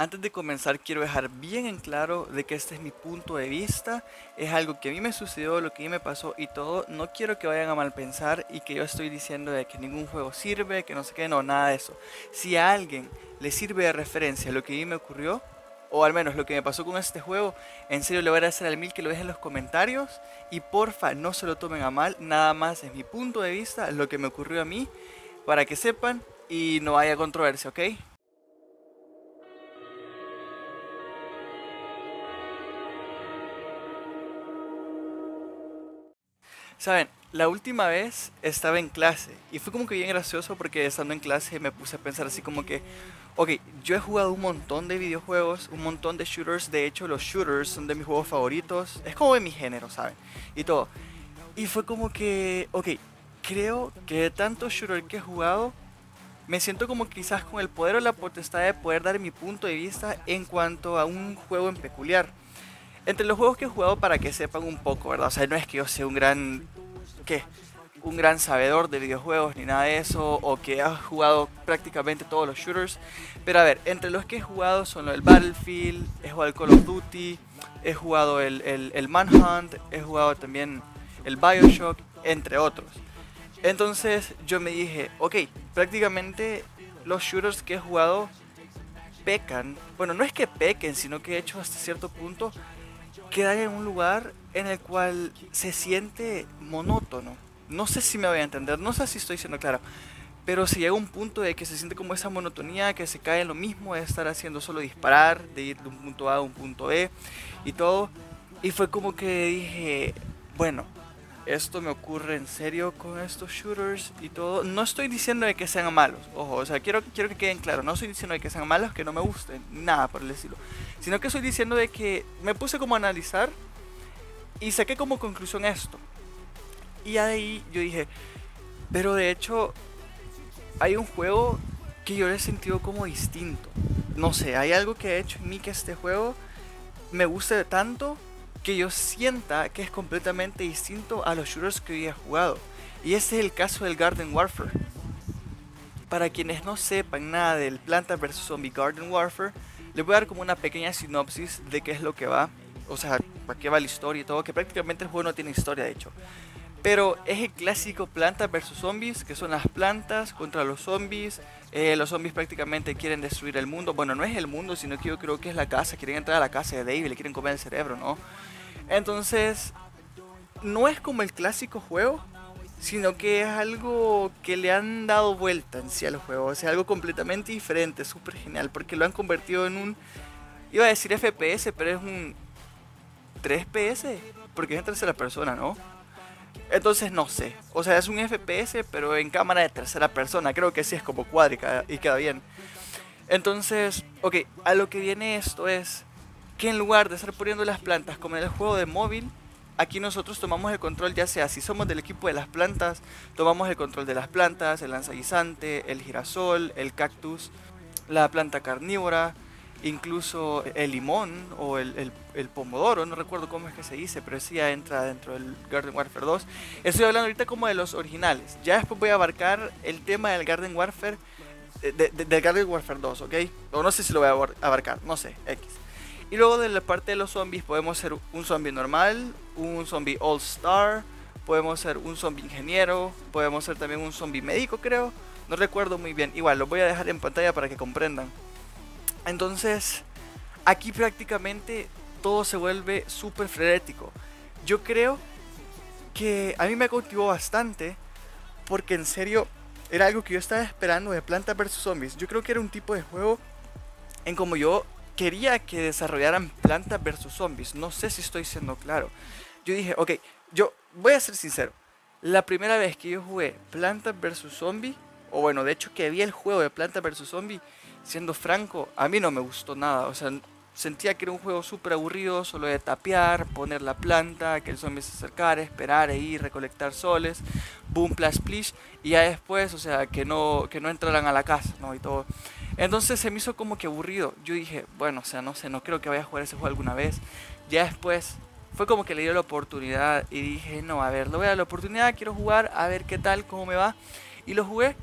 Antes de comenzar quiero dejar bien en claro de que este es mi punto de vista, es algo que a mí me sucedió, lo que a mí me pasó y todo, no quiero que vayan a mal pensar y que yo estoy diciendo de que ningún juego sirve, que no sé qué, no, nada de eso. Si a alguien le sirve de referencia lo que a mí me ocurrió, o al menos lo que me pasó con este juego, en serio le voy a hacer al mil que lo dejen en los comentarios y porfa no se lo tomen a mal, nada más es mi punto de vista, lo que me ocurrió a mí, para que sepan y no haya controversia, ¿ok? Saben, la última vez estaba en clase y fue como que bien gracioso porque estando en clase me puse a pensar así como que, ok, yo he jugado un montón de videojuegos, un montón de shooters, de hecho los shooters son de mis juegos favoritos, es como de mi género, ¿saben? Y todo. Y fue como que, ok, creo que de tantos shooters que he jugado, me siento como quizás con el poder o la potestad de poder dar mi punto de vista en cuanto a un juego en peculiar entre los juegos que he jugado para que sepan un poco, ¿verdad? O sea, no es que yo sea un gran, ¿qué? Un gran sabedor de videojuegos ni nada de eso, o que ha jugado prácticamente todos los shooters. Pero a ver, entre los que he jugado son el Battlefield, he jugado el Call of Duty, he jugado el, el, el Manhunt, he jugado también el Bioshock, entre otros. Entonces yo me dije, ok, prácticamente los shooters que he jugado pecan. Bueno, no es que pequen, sino que he hecho hasta cierto punto quedar en un lugar en el cual se siente monótono. No sé si me voy a entender, no sé si estoy siendo claro, pero si llega un punto de que se siente como esa monotonía, que se cae en lo mismo de estar haciendo solo disparar, de ir de un punto A a un punto B y todo. Y fue como que dije, bueno, esto me ocurre en serio con estos shooters y todo. No estoy diciendo de que sean malos, ojo, o sea, quiero, quiero que queden claros, no estoy diciendo de que sean malos, que no me gusten, nada por el estilo. Sino que estoy diciendo de que me puse como a analizar y saqué como conclusión esto. Y ahí yo dije, pero de hecho hay un juego que yo le he sentido como distinto. No sé, hay algo que ha hecho en mí que este juego me guste tanto que yo sienta que es completamente distinto a los shooters que había jugado. Y ese es el caso del Garden Warfare. Para quienes no sepan nada del Planta vs Zombie Garden Warfare, les voy a dar como una pequeña sinopsis de qué es lo que va. O sea, para qué va la historia y todo, que prácticamente el juego no tiene historia de hecho. Pero es el clásico planta versus zombies, que son las plantas contra los zombies. Eh, los zombies prácticamente quieren destruir el mundo. Bueno, no es el mundo, sino que yo creo que es la casa. Quieren entrar a la casa de Dave y le quieren comer el cerebro, ¿no? Entonces, no es como el clásico juego, sino que es algo que le han dado vuelta en sí al juego. O sea, algo completamente diferente, súper genial, porque lo han convertido en un, iba a decir FPS, pero es un 3PS, porque es en tercera persona, ¿no? Entonces no sé, o sea, es un FPS, pero en cámara de tercera persona, creo que sí es como cuádrica y queda bien. Entonces, ok, a lo que viene esto es que en lugar de estar poniendo las plantas como en el juego de móvil, aquí nosotros tomamos el control, ya sea si somos del equipo de las plantas, tomamos el control de las plantas, el lanzaguisante, el girasol, el cactus, la planta carnívora, incluso el limón o el, el, pomodoro, no recuerdo cómo es que se dice, pero ese ya entra dentro del Garden Warfare 2. Estoy hablando ahorita como de los originales. Ya después voy a abarcar el tema del Garden Warfare, del Garden Warfare 2, ¿ok? O no sé si lo voy a abarcar, no sé, X. Y luego de la parte de los zombies podemos ser un zombie normal, un zombie all star, podemos ser un zombie ingeniero, podemos ser también un zombie médico creo, no recuerdo muy bien. Igual lo voy a dejar en pantalla para que comprendan. Entonces, aquí prácticamente todo se vuelve súper frenético. Yo creo que a mí me cautivó bastante porque en serio era algo que yo estaba esperando de Planta vs Zombies. Yo creo que era un tipo de juego en como yo quería que desarrollaran Planta vs Zombies. No sé si estoy siendo claro. Yo dije, ok, yo voy a ser sincero. La primera vez que yo jugué Planta vs Zombie, o bueno, de hecho que vi el juego de Planta vs Zombie, siendo franco, a mí no me gustó nada. O sea, sentía que era un juego súper aburrido, solo de tapear, poner la planta, que el zombie se acercara, esperar e ir, recolectar soles, boom, plus plish, y ya después, o sea, que no, que no entraran a la casa, ¿no? Y todo. Entonces se me hizo como que aburrido. Yo dije, bueno, o sea, no sé, no creo que vaya a jugar ese juego alguna vez. Ya después fue como que le dio la oportunidad y dije, no, a ver, le voy a dar la oportunidad, quiero jugar, a ver qué tal, cómo me va. Y lo jugué.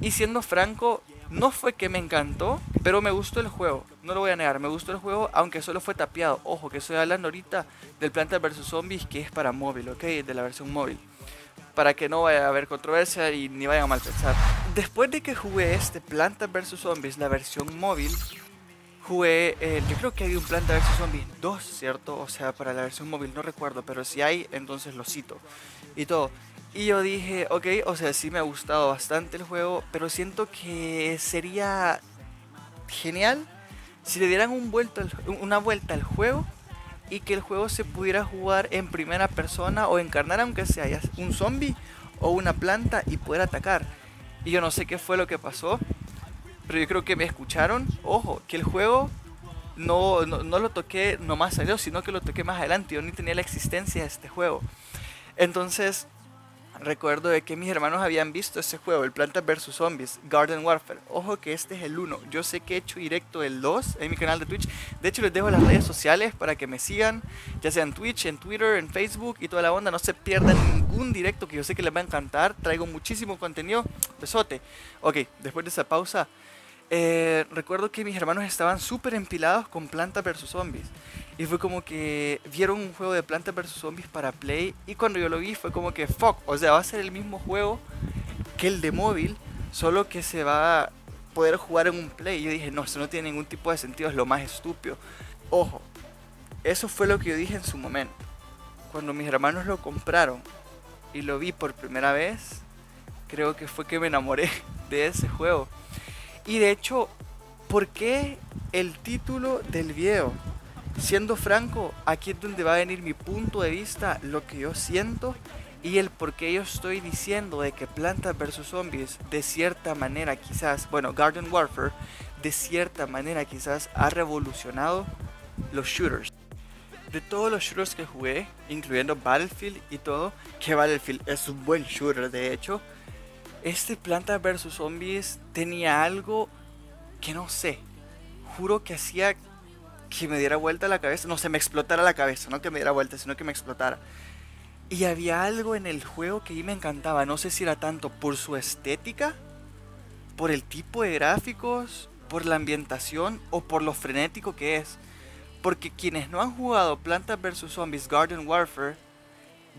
Y siendo franco, No fue que me encantó, pero me gustó el juego. No lo voy a negar, me gustó el juego, aunque solo fue tapeado. Ojo, que estoy hablando ahorita del Planta vs Zombies, que es para móvil, ¿ok? De la versión móvil. Para que no vaya a haber controversia y ni vayan a mal. Después de que jugué este Planta vs Zombies, la versión móvil, jugué, eh, yo creo que hay un Planta vs Zombies 2, ¿cierto? O sea, para la versión móvil, no recuerdo, pero si hay, entonces lo cito. Y todo. Y yo dije, ok, o sea, sí me ha gustado bastante el juego, pero siento que sería genial si le dieran un vuelto, una vuelta al juego y que el juego se pudiera jugar en primera persona o encarnar aunque sea un zombie o una planta y poder atacar. Y yo no sé qué fue lo que pasó, pero yo creo que me escucharon. Ojo, que el juego no, no, lo toqué nomás salió, sino que lo toqué más adelante. Yo ni tenía la existencia de este juego. Entonces, recuerdo de que mis hermanos habían visto ese juego, el Planta vs Zombies, Garden Warfare. Ojo que este es el 1. Yo sé que he hecho directo el 2 en mi canal de Twitch. De hecho, les dejo las redes sociales para que me sigan, ya sea en Twitch, en Twitter, en Facebook y toda la onda. No se pierdan ningún directo que yo sé que les va a encantar. Traigo muchísimo contenido. Besote. Ok, después de esa pausa. Eh, recuerdo que mis hermanos estaban súper empilados con Planta vs Zombies. Y fue como que vieron un juego de Planta vs Zombies para Play. Y cuando yo lo vi fue como que, fuck, o sea, va a ser el mismo juego que el de móvil, solo que se va a poder jugar en un Play. Y yo dije, no, eso no tiene ningún tipo de sentido, es lo más estúpido. Ojo, eso fue lo que yo dije en su momento. Cuando mis hermanos lo compraron y lo vi por primera vez, creo que fue que me enamoré de ese juego. Y de hecho, ¿por qué el título del video? Siendo franco, aquí es donde va a venir mi punto de vista, lo que yo siento y el por qué yo estoy diciendo de que Plantas vs Zombies de cierta manera quizás, bueno, Garden Warfare de cierta manera quizás ha revolucionado los shooters. De todos los shooters que jugué, incluyendo Battlefield y todo, que Battlefield es un buen shooter de hecho, este Planta vs Zombies tenía algo que no sé. Juro que hacía que me diera vuelta la cabeza. No, se me explotara la cabeza. No que me diera vuelta, sino que me explotara. Y había algo en el juego que a mí me encantaba. No sé si era tanto por su estética, por el tipo de gráficos, por la ambientación o por lo frenético que es. Porque quienes no han jugado Plantas vs Zombies Garden Warfare,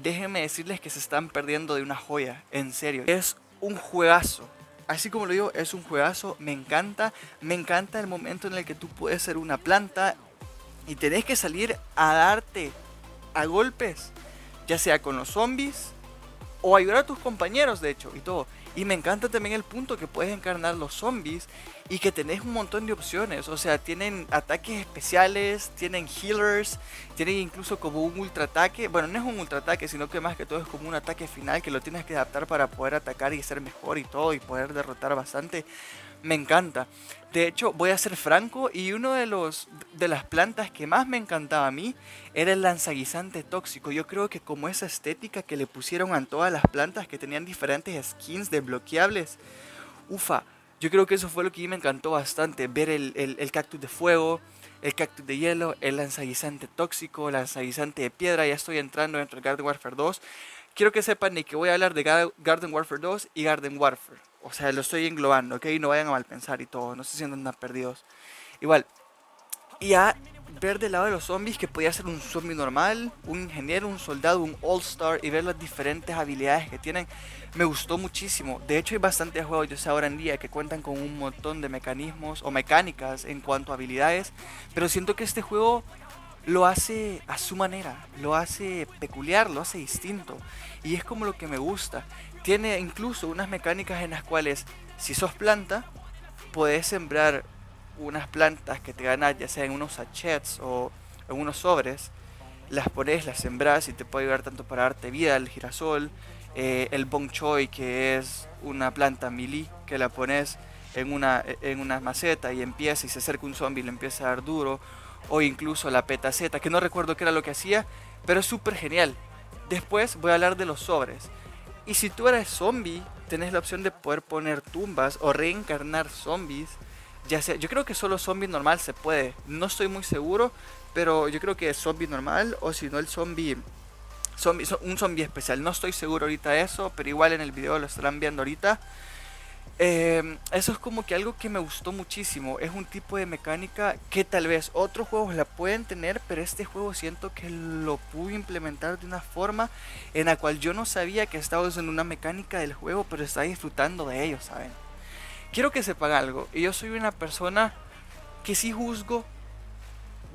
déjenme decirles que se están perdiendo de una joya. En serio. Es un juegazo. Así como lo digo, es un juegazo, me encanta, me encanta el momento en el que tú puedes ser una planta y tenés que salir a darte a golpes, ya sea con los zombies o ayudar a tus compañeros, de hecho, y todo. Y me encanta también el punto que puedes encarnar los zombies y que tenés un montón de opciones. O sea, tienen ataques especiales, tienen healers, tienen incluso como un ultra ataque. Bueno, no es un ultra ataque, sino que más que todo es como un ataque final que lo tienes que adaptar para poder atacar y ser mejor y todo y poder derrotar bastante. Me encanta. De hecho, voy a ser franco y uno de los de las plantas que más me encantaba a mí era el lanzaguisante tóxico. Yo creo que como esa estética que le pusieron a todas las plantas que tenían diferentes skins desbloqueables, ufa, yo creo que eso fue lo que a mí me encantó bastante, ver el, el, cactus de fuego, el cactus de hielo, el lanzaguisante tóxico, el lanzaguisante de piedra, ya estoy entrando dentro de Garden Warfare 2. Quiero que sepan que voy a hablar de Garden Warfare 2 y Garden Warfare. O sea, lo estoy englobando, ¿ok? No vayan a mal pensar y todo, no se sientan tan perdidos. Igual, y a ver del lado de los zombies que podía ser un zombie normal, un ingeniero, un soldado, un all-star y ver las diferentes habilidades que tienen, me gustó muchísimo. De hecho, hay bastantes juegos, yo sé ahora en día, que cuentan con un montón de mecanismos o mecánicas en cuanto a habilidades, pero siento que este juego lo hace a su manera, lo hace peculiar, lo hace distinto. Y es como lo que me gusta. Tiene incluso unas mecánicas en las cuales si sos planta, puedes sembrar unas plantas que te ganas ya sea en unos sachets o en unos sobres, las pones, las sembras y te puede ayudar tanto para darte vida el girasol, eh, el bong choy que es una planta melee que la pones en una, en una maceta y empieza y se acerca un zombie y le empieza a dar duro, o incluso la petaceta, que no recuerdo qué era lo que hacía, pero es súper genial. Después voy a hablar de los sobres. Y si tú eres zombie, tenés la opción de poder poner tumbas o reencarnar zombies. Ya sea, yo creo que solo zombie normal se puede. No estoy muy seguro, pero yo creo que es zombie normal o si no el zombie, un zombie especial. No estoy seguro ahorita de eso, pero igual en el video lo estarán viendo ahorita. Eh, eso es como que algo que me gustó muchísimo. Es un tipo de mecánica que tal vez otros juegos la pueden tener, pero este juego siento que lo pude implementar de una forma en la cual yo no sabía que estaba usando una mecánica del juego, pero estaba disfrutando de ello, ¿saben? Quiero que sepan algo. Yo soy una persona que sí juzgo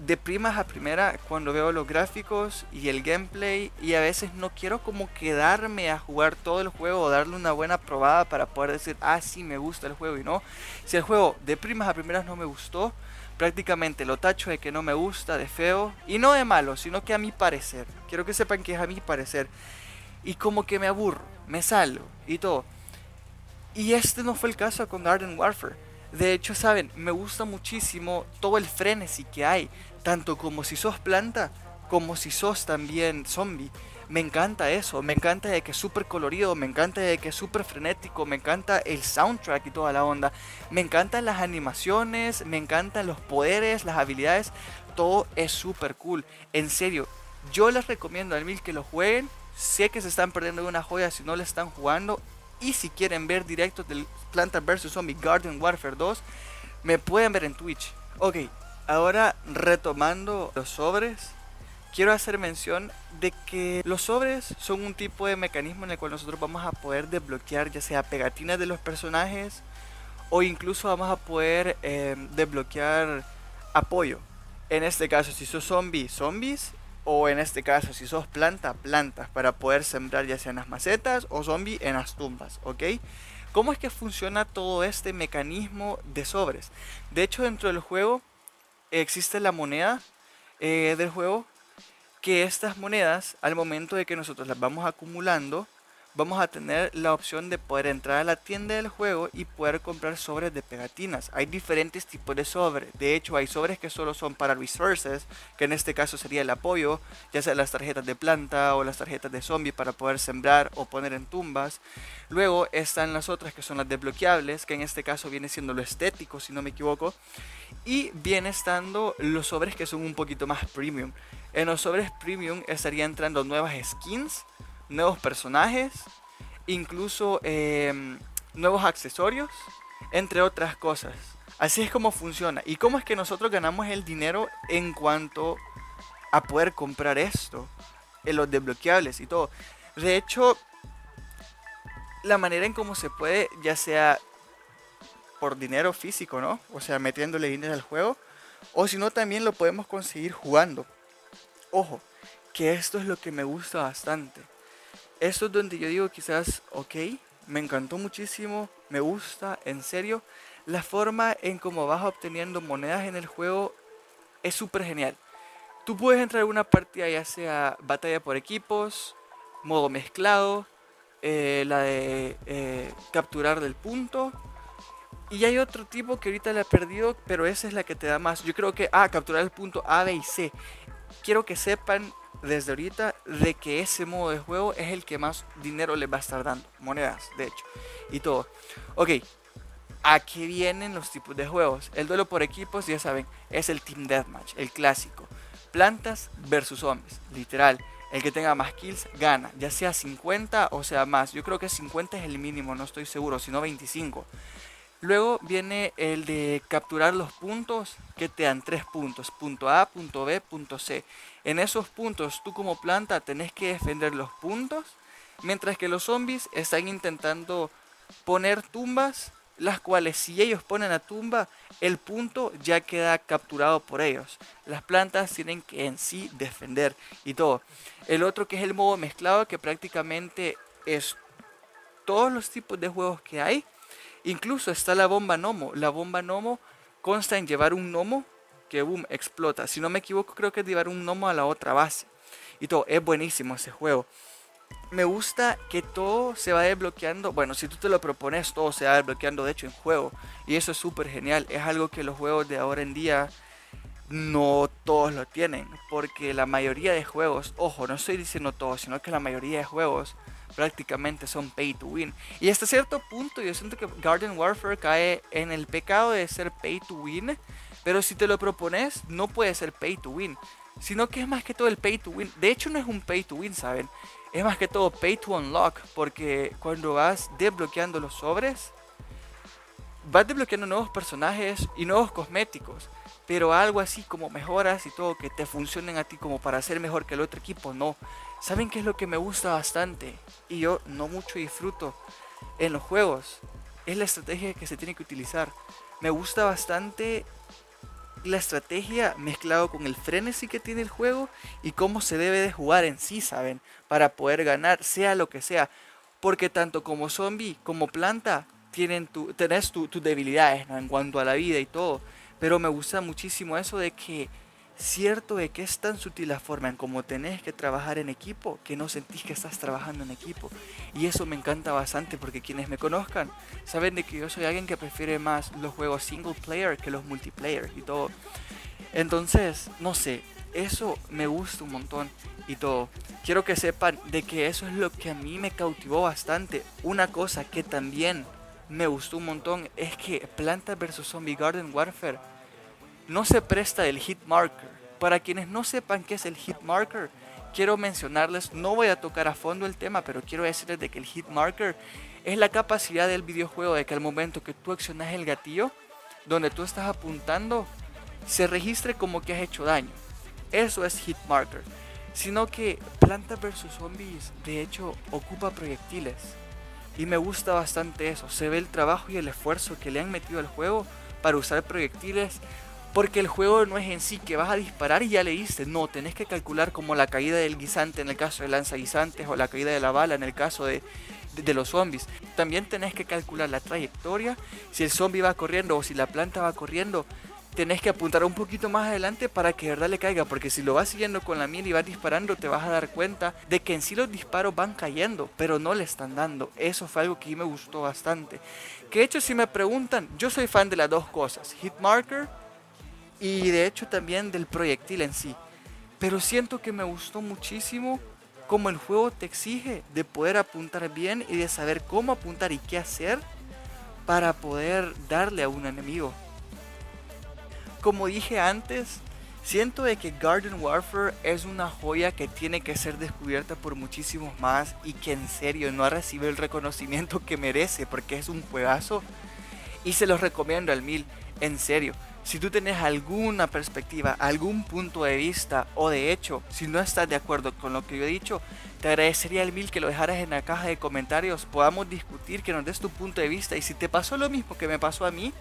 de primas a primera cuando veo los gráficos y el gameplay y a veces no quiero como quedarme a jugar todo el juego o darle una buena probada para poder decir, ah, sí, me gusta el juego y no. Si el juego de primas a primeras no me gustó, prácticamente lo tacho de que no me gusta, de feo y no de malo, sino que a mi parecer. Quiero que sepan que es a mi parecer. Y como que me aburro, me salgo y todo. Y este no fue el caso con Garden Warfare. De hecho, saben, me gusta muchísimo todo el frenesí que hay, tanto como si sos planta, como si sos también zombie. Me encanta eso, me encanta de que es súper colorido, me encanta de que es súper frenético, me encanta el soundtrack y toda la onda. Me encantan las animaciones, me encantan los poderes, las habilidades, todo es súper cool. En serio, yo les recomiendo al mil que lo jueguen. Sé que se están perdiendo una joya si no le están jugando. Y si quieren ver directos del Planta vs. Zombie Garden Warfare 2, me pueden ver en Twitch. Ok, ahora retomando los sobres, quiero hacer mención de que los sobres son un tipo de mecanismo en el cual nosotros vamos a poder desbloquear ya sea pegatinas de los personajes o incluso vamos a poder eh, desbloquear apoyo. En este caso, si sos zombie, zombies o en este caso, si sos planta, plantas para poder sembrar ya sea en las macetas o zombie en las tumbas, ¿ok? ¿Cómo es que funciona todo este mecanismo de sobres? De hecho, dentro del juego existe la moneda eh, del juego, que estas monedas, al momento de que nosotros las vamos acumulando, vamos a tener la opción de poder entrar a la tienda del juego y poder comprar sobres de pegatinas. Hay diferentes tipos de sobres. De hecho, hay sobres que solo son para resources, que en este caso sería el apoyo, ya sea las tarjetas de planta o las tarjetas de zombie para poder sembrar o poner en tumbas. Luego están las otras que son las desbloqueables, que en este caso viene siendo lo estético, si no me equivoco. Y viene estando los sobres que son un poquito más premium. En los sobres premium estaría entrando nuevas skins nuevos personajes, incluso em, nuevos accesorios, entre otras cosas. Así es como funciona. ¿Y cómo es que nosotros ganamos el dinero en cuanto a poder comprar esto? En los desbloqueables y todo. De hecho, la manera en cómo se puede, ya sea por dinero físico, ¿no? O sea, metiéndole dinero al juego. O si no, también lo podemos conseguir jugando. Ojo, que esto es lo que me gusta bastante esto es donde yo digo quizás, ok, me encantó muchísimo, me gusta, en serio. La forma en cómo vas obteniendo monedas en el juego es súper genial. Tú puedes entrar en una partida ya sea batalla por equipos, modo mezclado, eh, la de eh, capturar del punto. Y hay otro tipo que ahorita le he perdido, pero esa es la que te da más. Yo creo que, ah, capturar el punto A, B y C. Quiero que sepan desde ahorita de que ese modo de juego es el que más dinero les va a estar dando. Monedas, de hecho. Y todo. Ok. Aquí vienen los tipos de juegos. El duelo por equipos, ya saben, es el Team Deathmatch, el clásico. Plantas versus zombies, literal. El que tenga más kills gana, ya sea 50 o sea más. Yo creo que 50 es el mínimo, no estoy seguro, sino 25. Luego viene el de capturar los puntos que te dan tres puntos, punto A, punto B, punto C. En esos puntos tú como planta tenés que defender los puntos, mientras que los zombies están intentando poner tumbas, las cuales si ellos ponen a tumba, el punto ya queda capturado por ellos. Las plantas tienen que en sí defender y todo. El otro que es el modo mezclado, que prácticamente es todos los tipos de juegos que hay Incluso está la bomba Nomo. La bomba Nomo consta en llevar un Nomo que boom, explota. Si no me equivoco, creo que es llevar un Nomo a la otra base. Y todo, es buenísimo ese juego. Me gusta que todo se va desbloqueando. Bueno, si tú te lo propones, todo se va desbloqueando de hecho en juego. Y eso es súper genial. Es algo que los juegos de ahora en día no todos lo tienen. Porque la mayoría de juegos, ojo, no estoy diciendo todos, sino que la mayoría de juegos prácticamente son pay to win. Y hasta cierto punto yo siento que Garden Warfare cae en el pecado de ser pay to win, pero si te lo propones no puede ser pay to win, sino que es más que todo el pay to win. De hecho no es un pay to win, ¿saben? Es más que todo pay to unlock, porque cuando vas desbloqueando los sobres, vas desbloqueando nuevos personajes y nuevos cosméticos, pero algo así como mejoras y todo que te funcionen a ti como para ser mejor que el otro equipo, no. ¿Saben qué es lo que me gusta bastante? Y yo no mucho disfruto en los juegos. Es la estrategia que se tiene que utilizar. Me gusta bastante la estrategia mezclado con el frenesí que tiene el juego y cómo se debe de jugar en sí, ¿saben? Para poder ganar, sea lo que sea. Porque tanto como zombie como planta tienen tu, tenés tus debilidades en cuanto a la vida y todo. Pero me gusta muchísimo eso de que cierto de que es tan sutil la forma en cómo tenés que trabajar en equipo que no sentís que estás trabajando en equipo. Y eso me encanta bastante porque quienes me conozcan saben de que yo soy alguien que prefiere más los juegos single player que los multiplayer y todo. Entonces, no sé, eso me gusta un montón y todo. Quiero que sepan de que eso es lo que a mí me cautivó bastante. Una cosa que también me gustó un montón es que Planta vs Zombie Garden Warfare no se presta del hit marker. Para quienes no sepan qué es el hit marker, quiero mencionarles, no voy a tocar a fondo el tema, pero quiero decirles de que el hit marker es la capacidad del videojuego de que al momento que tú accionas el gatillo, donde tú estás apuntando, se registre como que has hecho daño. Eso es hit marker. Sino que Planta vs Zombies de hecho ocupa proyectiles. Y me gusta bastante eso. Se ve el trabajo y el esfuerzo que le han metido al juego para usar proyectiles. Porque el juego no es en sí que vas a disparar y ya le diste. No, tenés que calcular como la caída del guisante en el caso de lanza guisantes o la caída de la bala en el caso de, de, los zombies. También tenés que calcular la trayectoria. Si el zombie va corriendo o si la planta va corriendo tenés que apuntar un poquito más adelante para que de verdad le caiga, porque si lo vas siguiendo con la mira y vas disparando, te vas a dar cuenta de que en sí los disparos van cayendo, pero no le están dando. Eso fue algo que me gustó bastante. Que de hecho, si me preguntan, yo soy fan de las dos cosas, Hitmarker y de hecho también del proyectil en sí. Pero siento que me gustó muchísimo como el juego te exige de poder apuntar bien y de saber cómo apuntar y qué hacer para poder darle a un enemigo como dije antes, siento de que Garden Warfare es una joya que tiene que ser descubierta por muchísimos más y que en serio no ha recibido el reconocimiento que merece porque es un juegazo y se los recomiendo al mil, en serio. Si tú tienes alguna perspectiva, algún punto de vista o de hecho, si no estás de acuerdo con lo que yo he dicho, te agradecería al mil que lo dejaras en la caja de comentarios, podamos discutir, que nos des tu punto de vista y si te pasó lo mismo que me pasó a mí,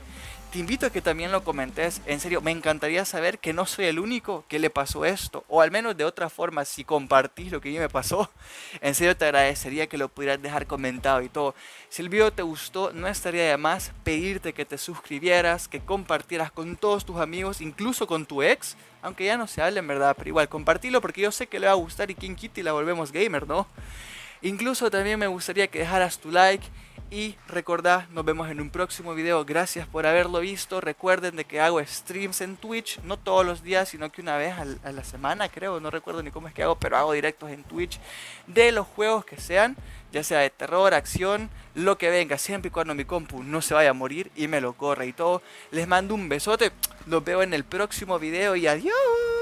te invito a que también lo comentes. En serio, me encantaría saber que no soy el único que le pasó esto. O al menos de otra forma, si compartís lo que a mí me pasó. En serio, te agradecería que lo pudieras dejar comentado y todo. Si el video te gustó, no estaría de más pedirte que te suscribieras, que compartieras con todos tus amigos, incluso con tu ex. Aunque ya no se hable en verdad, pero igual, compartilo porque yo sé que le va a gustar y quien quita y la volvemos gamer, ¿no? Incluso también me gustaría que dejaras tu like y recordad, nos vemos en un próximo video. Gracias por haberlo visto. Recuerden de que hago streams en Twitch, no todos los días, sino que una vez a la semana, creo. No recuerdo ni cómo es que hago, pero hago directos en Twitch de los juegos que sean, ya sea de terror, acción, lo que venga, siempre y cuando mi compu no se vaya a morir y me lo corre y todo. Les mando un besote. Los veo en el próximo video y adiós.